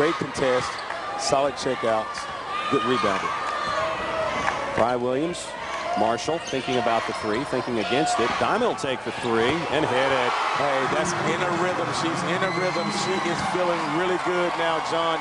Great contest. Solid checkouts. Good rebounding. Bry Williams, Marshall thinking about the three, thinking against it. Diamond will take the three and hit it. Hey, that's in a rhythm. She's in a rhythm. She is feeling really good now, John.